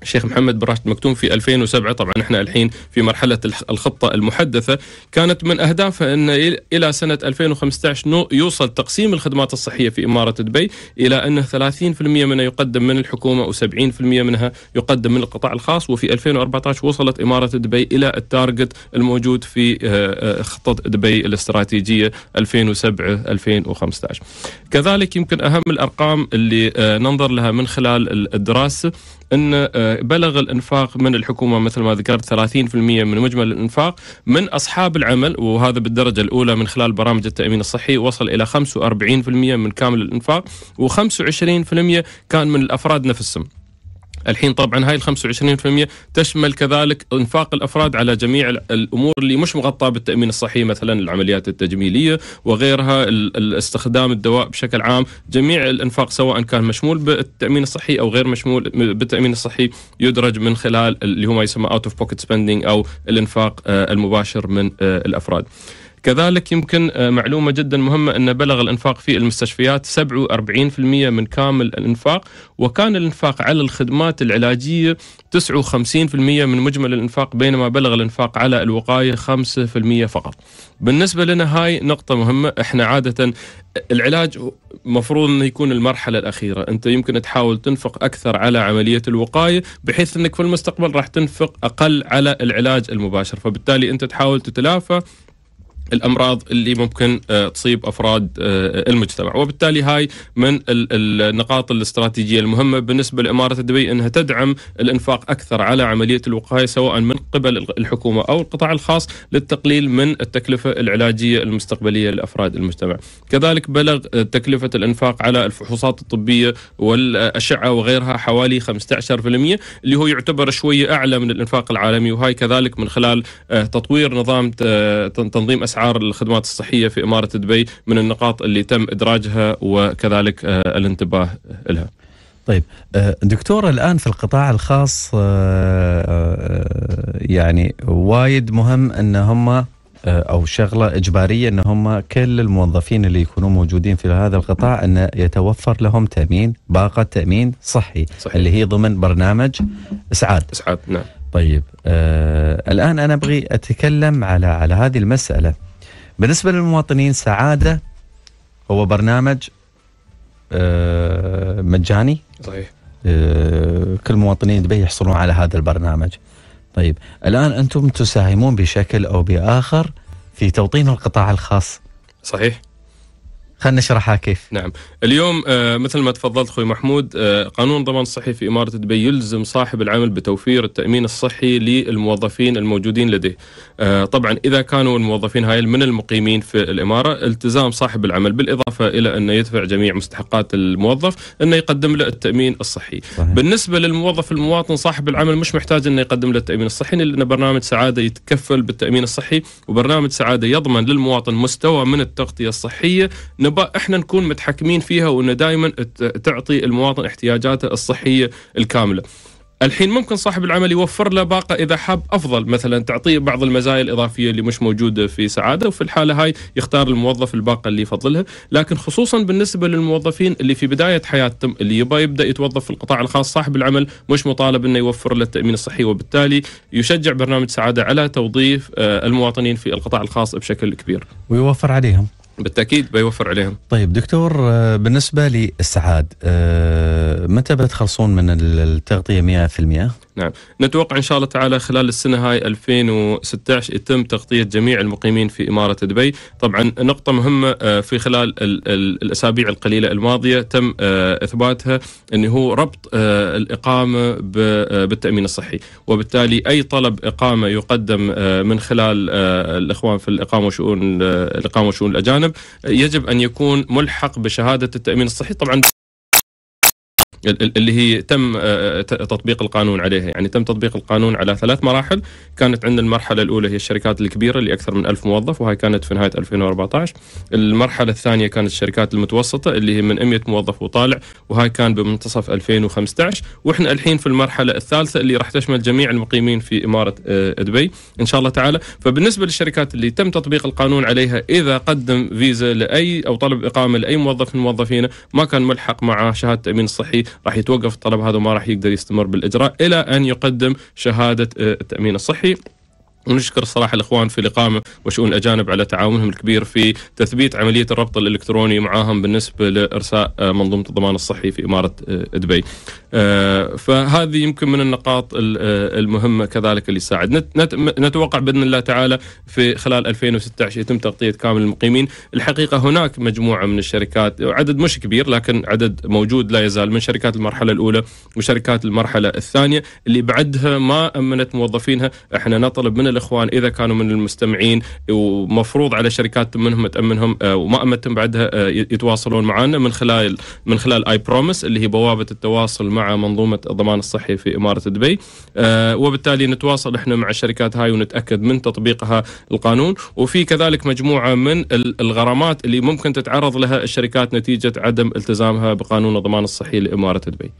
S3: الشيخ محمد بن راشد مكتوم في 2007 طبعا إحنا الحين في مرحلة الخطة المحدثة كانت من اهدافها أن إلى سنة 2015 يوصل تقسيم الخدمات الصحية في إمارة دبي إلى أن 30% منها يقدم من الحكومة و70% منها يقدم من القطاع الخاص وفي 2014 وصلت إمارة دبي إلى التارجت الموجود في آه، آه، خطة دبي الاستراتيجية 2007 2015 كذلك يمكن أهم الأرقام اللي آه، ننظر لها من خلال الدراسة. إن آه، بلغ الإنفاق من الحكومة مثل ما ذكرت 30% من مجمل الإنفاق من أصحاب العمل وهذا بالدرجة الأولى من خلال برامج التأمين الصحي وصل إلى 45% من كامل الإنفاق و25% كان من الأفراد نفسهم الحين طبعا هاي ال 25% تشمل كذلك إنفاق الأفراد على جميع الأمور اللي مش مغطاة بالتأمين الصحي مثلا العمليات التجميلية وغيرها الاستخدام الدواء بشكل عام جميع الإنفاق سواء كان مشمول بالتأمين الصحي أو غير مشمول بالتأمين الصحي يدرج من خلال اللي هو ما يسمى out of pocket أو الإنفاق آه، المباشر من آه، الأفراد. كذلك يمكن آه، معلومة جدا مهمة أن بلغ الإنفاق في المستشفيات 47% من كامل الإنفاق وكان الإنفاق على الخدمات العلاجية 59% من مجمل الإنفاق بينما بلغ الإنفاق على الوقاية 5% فقط. بالنسبة لنا هاي نقطة مهمة إحنا عادة العلاج مفروض إنه يكون المرحلة الأخيرة. أنت يمكن تحاول تنفق أكثر على عملية الوقاية بحيث أنك في المستقبل راح تنفق أقل على العلاج المباشر فبالتالي أنت تحاول تتلافى الأمراض اللي ممكن آه، تصيب أفراد آه، المجتمع. وبالتالي هاي من النقاط الاستراتيجية المهمة بالنسبة لإمارة دبي إنها تدعم الإنفاق أكثر على عملية الوقاية سواء من قبل الحكومة أو القطاع الخاص للتقليل من التكلفة العلاجية المستقبلية لأفراد المجتمع. كذلك بلغ تكلفة الإنفاق على الفحوصات الطبية والأشعة وغيرها حوالي 15% اللي هو يعتبر شوية أعلى من الإنفاق العالمي. وهاي كذلك من خلال آه، تطوير نظام تنظيم أسعار أسعار الخدمات الصحية في إمارة دبي من النقاط اللي تم إدراجها وكذلك آه، الانتباه لها.
S2: طيب آه، دكتور الآن في القطاع الخاص آه، يعني وايد مهم إن هم أو شغلة إجبارية إن هم كل الموظفين اللي يكونوا موجودين في هذا القطاع إن يتوفر لهم تأمين باقة تأمين صحي صحيح. اللي هي ضمن برنامج إسعاد
S3: إسعاد نعم
S2: طيب آه الآن أنا أبغي أتكلم على على هذه المسألة بالنسبة للمواطنين سعادة هو برنامج آه مجاني.
S3: صحيح.
S2: آه كل مواطنين دبي يحصلون على هذا البرنامج. طيب الآن أنتم تساهمون بشكل أو بآخر في توطين القطاع الخاص.
S3: صحيح.
S2: خلينا نشرحها كيف.
S3: نعم. اليوم آه مثل ما تفضلت أخوي محمود آه قانون الضمان الصحي في إمارة دبي يلزم صاحب العمل بتوفير التأمين الصحي للموظفين الموجودين لديه. آه طبعا إذا كانوا الموظفين هاي من المقيمين في الإمارة التزام صاحب العمل بالإضافة إلى أنه يدفع جميع مستحقات الموظف أنه يقدم له التأمين الصحي. صحيح. بالنسبة للموظف المواطن صاحب العمل مش محتاج أنه يقدم له التأمين الصحي لأن برنامج سعادة يتكفل بالتأمين الصحي وبرنامج سعادة يضمن للمواطن مستوى من التغطية الصحية نبغى إحنا نكون متحكمين فيها وإنه دائما تعطي المواطن احتياجاته الصحية الكاملة. الحين ممكن صاحب العمل يوفر له باقة إذا حاب أفضل مثلا تعطيه بعض المزايا الإضافية اللي مش موجودة في سعادة وفي الحالة هاي يختار الموظف الباقة اللي يفضلها. لكن خصوصا بالنسبة للموظفين اللي في بداية حياتهم اللي يبغى يبدأ يتوظف في القطاع الخاص صاحب العمل مش مطالب إنه يوفر له التأمين الصحي وبالتالي يشجع برنامج سعادة على توظيف آه، المواطنين في القطاع الخاص بشكل كبير.
S2: ويوفر عليهم.
S3: بالتأكيد بيوفر عليهم.
S2: طيب دكتور آه، بالنسبة للسعاد آه، متى بتخلصون من التغطية 100%؟
S3: نعم. نتوقع إن شاء الله تعالى خلال السنة هاي 2016 يتم تغطية جميع المقيمين في إمارة دبي. طبعا نقطة مهمة آه، في خلال الأسابيع القليلة الماضية تم إثباتها أنه هو ربط الإقامة بالتأمين الصحي. وبالتالي أي طلب إقامة يقدم من خلال الإخوان في الإقامة وشؤون الإقامة وشؤون الأجانب. يجب أن يكون ملحق بشهادة التأمين الصحي طبعا اللي هي تم آه، آه، تطبيق القانون عليها. يعني تم تطبيق القانون على ثلاث مراحل. كانت عندنا المرحلة الأولى هي الشركات الكبيرة اللي أكثر من ألف موظف وهي كانت في نهاية 2014 المرحلة الثانية كانت الشركات المتوسطة اللي هي من 100 موظف وطالع وهاي كان بمنتصف 2015 وإحنا الحين في المرحلة الثالثة اللي راح تشمل جميع المقيمين في إمارة آه، دبي إن شاء الله تعالى. فبالنسبة للشركات اللي تم تطبيق القانون عليها إذا قدم فيزا لأي أو طلب إقامة لأي موظف من موظفينه ما كان ملحق مع شهادة التأمين الصحي راح يتوقف الطلب هذا وما راح يقدر يستمر بالإجراء إلى أن يقدم شهادة آه، التأمين الصحي. ونشكر الصراحه الإخوان في الإقامة وشؤون الأجانب على تعاونهم الكبير في تثبيت عملية الربط الإلكتروني معاهم بالنسبة لإرساء آه، منظومة الضمان الصحي في إمارة آه، دبي. آه، فهذه يمكن من النقاط المهمة كذلك اللي يساعد. نتوقع بإذن الله تعالى في خلال 2016 يتم تغطية كامل المقيمين، الحقيقة هناك مجموعة من الشركات عدد مش كبير لكن عدد موجود لا يزال من شركات المرحلة الأولى وشركات المرحلة الثانية اللي بعدها ما أمنت موظفينها، إحنا نطلب من الإخوان إذا كانوا من المستمعين ومفروض على شركات منهم تأمنهم آه، وما أمنتم بعدها آه، يتواصلون معنا من خلال من خلال اي بروميس اللي هي بوابة التواصل مع منظومة الضمان الصحي في إمارة دبي آه، وبالتالي نتواصل إحنا مع الشركات هاي ونتأكد من تطبيقها القانون وفي كذلك مجموعة من الغرامات اللي ممكن تتعرض لها الشركات نتيجة عدم التزامها بقانون الضمان الصحي لإمارة دبي.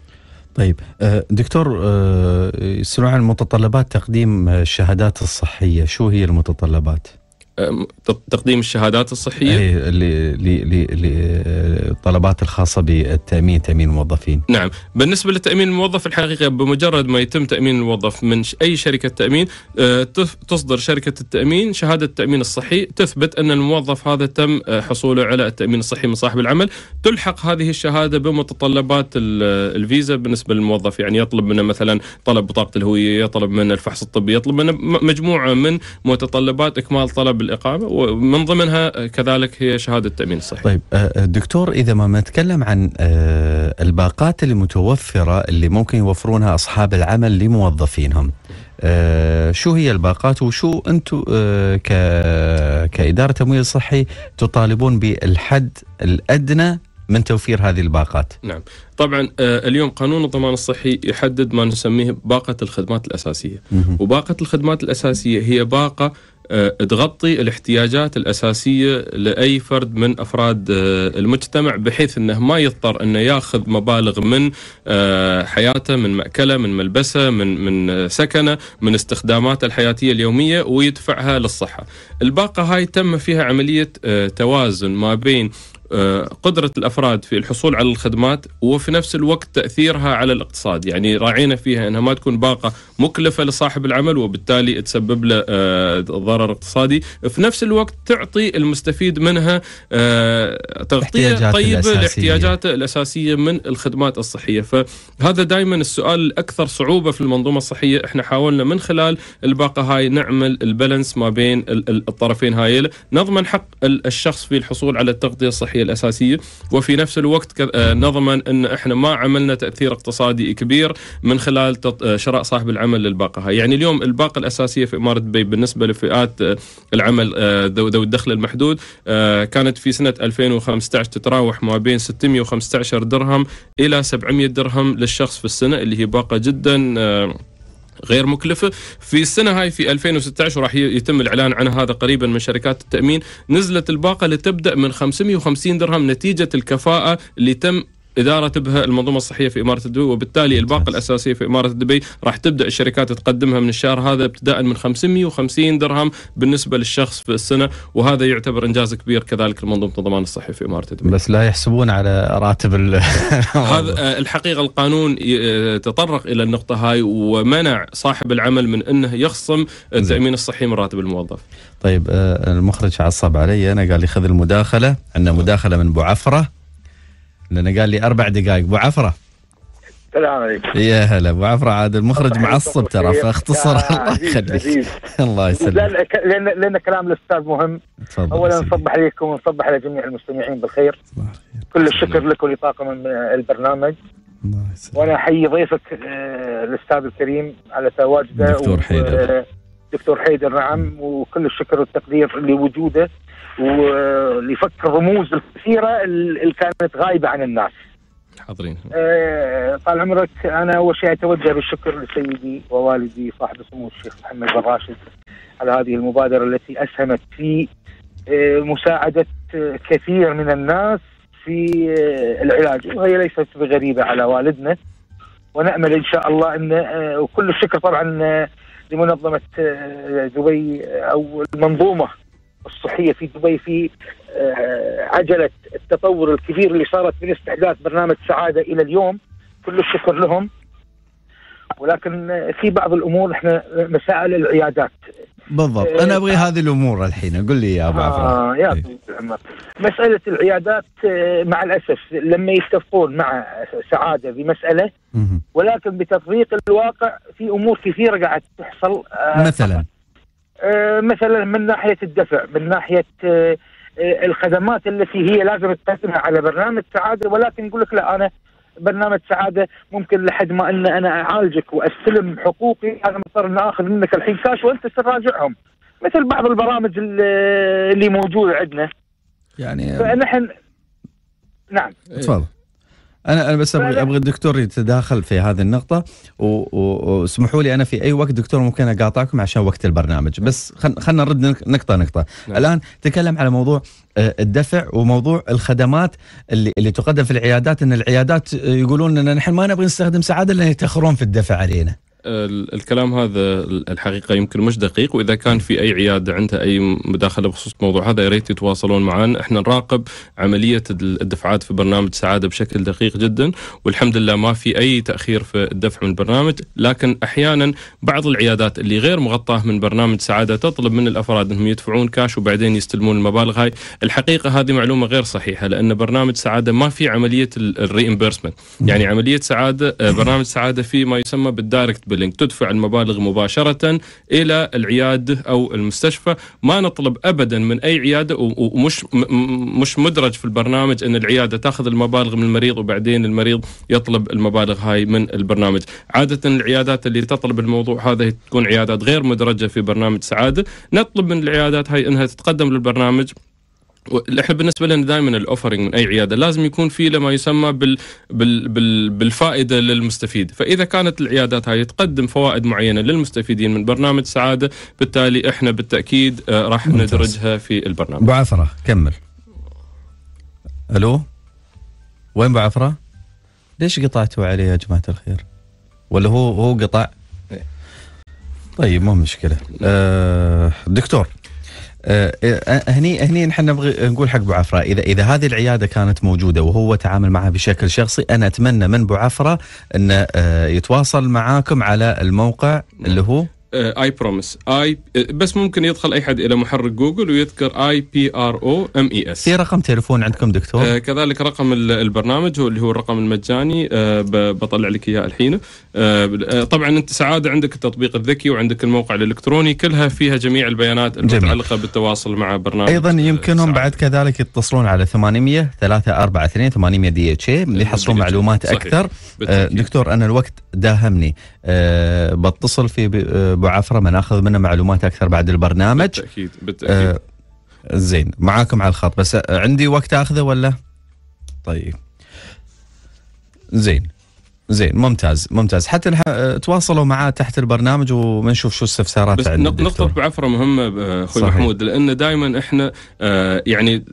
S2: طيب آه، دكتور آه، يسألون عن متطلبات تقديم الشهادات الصحية شو هي المتطلبات؟
S3: تقديم الشهادات الصحية؟
S2: اي للطلبات الخاصة بالتأمين تأمين الموظفين.
S3: نعم. بالنسبة للتامين الموظف الحقيقة بمجرد ما يتم تأمين الموظف من أي شركة تأمين آه، تصدر شركة التأمين شهادة التأمين الصحي. تثبت أن الموظف هذا تم آه، حصوله على التأمين الصحي من صاحب العمل. تلحق هذه الشهادة بمتطلبات الفيزا بالنسبة للموظف. يعني يطلب منه مثلا طلب بطاقة الهوية يطلب منه الفحص الطبي يطلب منه مجموعة من متطلبات إكمال طلب الإقامة ومن ضمنها كذلك هي شهادة التأمين الصحي
S2: طيب آه، آه، دكتور إذا ما نتكلم عن آه، الباقات المتوفرة اللي ممكن يوفرونها أصحاب العمل لموظفينهم شو هي الباقات وشو أنتم كإدارة تمويل صحي تطالبون بالحد الأدنى من توفير هذه الباقات؟
S3: نعم. طبعا اليوم قانون الضمان الصحي يحدد ما نسميه باقة الخدمات الأساسية. وباقة الخدمات الأساسية هي باقة آه، تغطي الاحتياجات الأساسية لأي فرد من أفراد آه، المجتمع بحيث إنه ما يضطر إنه ياخذ مبالغ من آه، حياته من مأكلة من ملبسة من من سكنه من استخداماته الحياتية اليومية ويدفعها للصحة. الباقة هاي تم فيها عملية توازن ما بين آه، قدرة الأفراد في الحصول على الخدمات وفي نفس الوقت تأثيرها على الاقتصاد. يعني راعينا فيها أنها ما تكون باقة مكلفة لصاحب العمل وبالتالي تسبب له آه، ضرر اقتصادي. في نفس الوقت تعطي المستفيد منها آه، تغطية طيبة لاحتياجاته الأساسية من الخدمات الصحية. فهذا دائما السؤال الأكثر صعوبة في المنظومة الصحية. إحنا حاولنا من خلال الباقة هاي نعمل البالانس ما بين الطرفين هاي. نضمن حق الشخص في الحصول على التغطية الصحية. الصحيه الأساسية. وفي نفس الوقت آه، نضمن أن إحنا ما عملنا تأثير اقتصادي كبير من خلال آه، شراء صاحب العمل للباقة يعني اليوم الباقة الأساسية في إمارة دبي بالنسبة لفئات آه، العمل ذوي الدخل المحدود كانت في سنة 2015 تتراوح ما بين 615 درهم إلى 700 درهم للشخص في السنة اللي هي باقة جدا غير مكلفة. في السنة هاي في 2016 وراح يتم الإعلان عنها هذا قريبا من شركات التأمين. نزلت الباقة لتبدأ من 550 درهم نتيجة الكفاءة اللي تم إدارة بها المنظومة الصحية في إمارة دبي وبالتالي الباقة الأساسية في إمارة دبي راح تبدأ الشركات تقدمها من الشهر هذا ابتداء من 550 درهم بالنسبة للشخص في السنة وهذا يعتبر إنجاز كبير كذلك لمنظومة الضمان الصحي في إمارة دبي
S2: بس لا يحسبون على راتب ال- [LAUGHS]
S3: هذا آه، الحقيقة القانون آه، تطرق إلى النقطة هاي ومنع صاحب العمل من إنه يخصم التأمين الصحي من راتب الموظف.
S2: طيب آه، المخرج عصب علي أنا قال لي خذ المداخلة عندنا مداخلة من أبو عفرة لأنه قال لي أربع دقائق. أبو عفرة.
S5: السلام عليكم.
S2: يا هلا. أبو عفرة عاد المخرج معصب ترى فاختصر الله يخليك. الله يسلمك.
S5: لأن لأن كلام الأستاذ مهم. اولا. نصبح عليكم ونصبح على جميع المستمعين بالخير. كل الشكر لك ولطاقم البرنامج.
S2: الله يسلمك.
S5: وأنا أحيي ضيفك آه، الأستاذ الكريم على تواجده
S2: دكتور حيدر.
S5: دكتور حيدر نعم وكل الشكر والتقدير لوجوده ولفك الرموز الكثيرة اللي كانت غايبة عن الناس.
S3: حاضرين.
S5: آه، طال عمرك أنا أول شيء أتوجه بالشكر لسيدي ووالدي صاحب السمو الشيخ محمد بن راشد على هذه المبادرة التي أسهمت في آه، مساعدة آه، كثير من الناس في آه، العلاج. وهي ليست بغريبة على والدنا. ونأمل إن شاء الله إن وكل الشكر طبعا لمنظمة آه، دبي آه، أو المنظومة الصحية في دبي في آه، عجلة التطور الكبير اللي صارت من استحداث برنامج سعادة إلى اليوم. كل الشكر لهم. ولكن آه، في بعض الأمور إحنا مسائل العيادات.
S2: بالضبط. أنا أبغي هذه الأمور الحين. قل لي يا أبو
S5: آه يا
S2: إيه.
S5: طويل العمر مسألة العيادات آه، مع الأسف لما يتفقون مع سعادة بمساله. ولكن بتطبيق الواقع في أمور كثيرة قاعد تحصل آه،
S2: مثلا؟
S5: آه، مثلا من ناحية الدفع من ناحية آه، آه، الخدمات التي هي لازم تقدمها على برنامج سعادة ولكن يقول لك لا أنا برنامج سعادة ممكن لحد ما إن أنا أعالجك وأستلم حقوقي أنا مضطر ان اخذ منك الحين كاش وأنت تراجعهم مثل بعض البرامج اللي اللي موجودة عندنا.
S2: يعني
S5: فنحن نعم.
S2: تفضل. أنا أنا بس
S5: أبغى.
S2: أبغى الدكتور يتداخل في هذه النقطة واسمحوا لي أنا في أي وقت دكتور ممكن أقاطعكم عشان وقت البرنامج بس خلينا نرد نق- نقطة نقطة
S3: نعم.
S2: الآن تكلم على موضوع آه، الدفع وموضوع الخدمات اللي اللي تقدم في العيادات إن العيادات آه، يقولون إن نحن ما نبغى نستخدم سعاده لأن يتأخرون في الدفع علينا
S3: الكلام هذا الحقيقة يمكن مش دقيق وإذا كان في أي عيادة عندها أي مداخلة بخصوص الموضوع هذا يا ريت يتواصلون معنا إحنا نراقب عملية ال- الدفعات في برنامج سعادة بشكل دقيق جدا والحمد لله ما في أي تأخير في الدفع من البرنامج لكن أحيانا بعض العيادات اللي غير مغطاة من برنامج سعادة تطلب من الأفراد إنهم يدفعون كاش وبعدين يستلمون المبالغ هاي. الحقيقة هذه معلومة غير صحيحة لأن برنامج سعادة ما في عملية ال reimbursement يعني عملية سعادة آه، برنامج سعادة في ما يسمى بال direct billing تدفع المبالغ مباشرة إلى العياده أو المستشفى. ما نطلب ابدا من أي عيادة و- ومش مش مدرج في البرنامج إن العيادة تأخذ المبالغ من المريض وبعدين المريض يطلب المبالغ هاي من البرنامج. عادة العيادات اللي تطلب الموضوع هذا تكون عيادات غير مدرجة في برنامج سعادة. نطلب من العيادات هاي إنها تتقدم للبرنامج إحنا بالنسبة لنا دائما ال offering من أي عيادة لازم يكون في له ما يسمى بال بال بال بالفائدة للمستفيد، فإذا كانت العيادات هاي تقدم فوائد معينة للمستفيدين من برنامج سعادة، بالتالي إحنا بالتأكيد آه، راح. ندرجها في البرنامج.
S2: أبو عفرة كمل ألو وين أبو عفرة؟ ليش قطعتوا عليه يا جماعة الخير؟ ولا هو هو قطع؟
S3: إيه.
S2: طيب مو مشكلة آه دكتور هني هني نحن نبغي نقول حق ابو عفره اذا إذا هذه العيادة كانت موجودة وهو تعامل معها بشكل شخصي أنا أتمنى من ابو عفره انه آه يتواصل معاكم على الموقع اللي هو
S3: اي بروميس اي بس ممكن يدخل أي حد إلى محرك جوجل ويذكر اي بي ار أو ام اي اس
S2: في رقم تليفون عندكم دكتور؟
S3: آه كذلك رقم ال- البرنامج هو اللي هو الرقم المجاني آه بطلع لك إياه الحين آه آه، طبعا أنت سعادة عندك التطبيق الذكي وعندك الموقع الإلكتروني كلها فيها جميع البيانات
S2: جميل.
S3: المتعلقة بالتواصل مع برنامج
S2: أيضا
S3: آه،
S2: يمكنهم
S3: سعادة.
S2: بعد كذلك يتصلون على 800 342 800 دي إتش اي ليحصلون
S3: DHA.
S2: معلومات. أكثر آه. دكتور أنا الوقت داهمني آه بتصل في آه، أبو عفرة بناخذ منه معلومات أكثر بعد البرنامج.
S3: بالتأكيد بالتأكيد.
S2: آه زين معاكم على الخط بس عندي وقت أخذه ولا؟ طيب. زين. زين ممتاز ممتاز. حتى نح... تواصلوا معاه تحت البرنامج ونشوف شو استفسارات
S3: بس نقطة بعفرة مهمة أخوي
S2: صحيح.
S3: محمود لأن دائما إحنا آه، يعني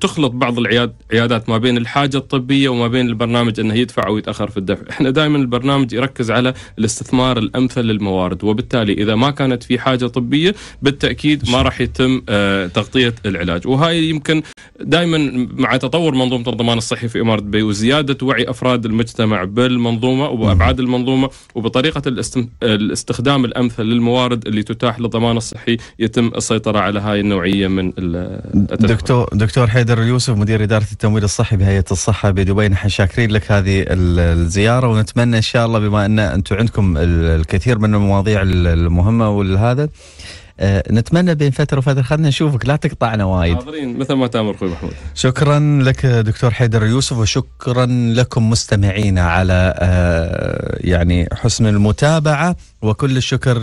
S3: تخلط بعض العياد عيادات ما بين الحاجة الطبية وما بين البرنامج إنه يدفع أو يتاخر في الدفع، إحنا دائما البرنامج يركز على الاستثمار الأمثل للموارد وبالتالي إذا ما كانت في حاجة طبية بالتأكيد ما راح يتم آه، تغطية العلاج. وهاي يمكن دائما مع تطور منظومة الضمان الصحي في إمارة دبي وزيادة وعي أفراد المجتمع بالمنظومة وبابعاد المنظومة وبطريقة الاستم... الاستخدام الأمثل للموارد اللي تتاح للضمان الصحي يتم السيطرة على هاي النوعية من ال- التدخل.
S2: دكتور دكتور حيدر اليوسف مدير إدارة التمويل الصحي بهيئة الصحة بدبي نحن شاكرين لك هذه ال- الزيارة ونتمنى إن شاء الله بما أن أنتم عندكم ال- الكثير من المواضيع ال- المهمة والهذا نتمنى بين فترة وفترة خلنا نشوفك لا تقطعنا وايد.
S3: حاضرين مثل ما تأمر أخوي محمود.
S2: شكرا لك دكتور حيدر يوسف وشكرا لكم مستمعينا على آه، يعني حسن المتابعة وكل الشكر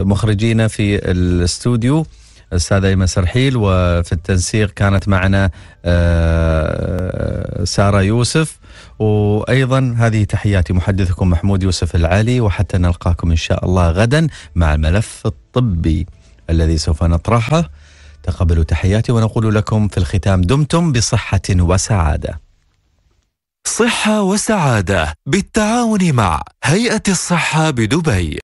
S2: لمخرجينا في الاستوديو الأستاذ أيمن سرحيل وفي التنسيق كانت معنا آه، سارة يوسف. وأيضا هذه تحياتي محدثكم محمود يوسف العالي وحتى نلقاكم إن شاء الله غدا مع الملف الطبي الذي سوف نطرحه. تقبلوا تحياتي ونقول لكم في الختام دمتم بصحة وسعادة.
S6: صحة وسعادة بالتعاون مع هيئة الصحة بدبي.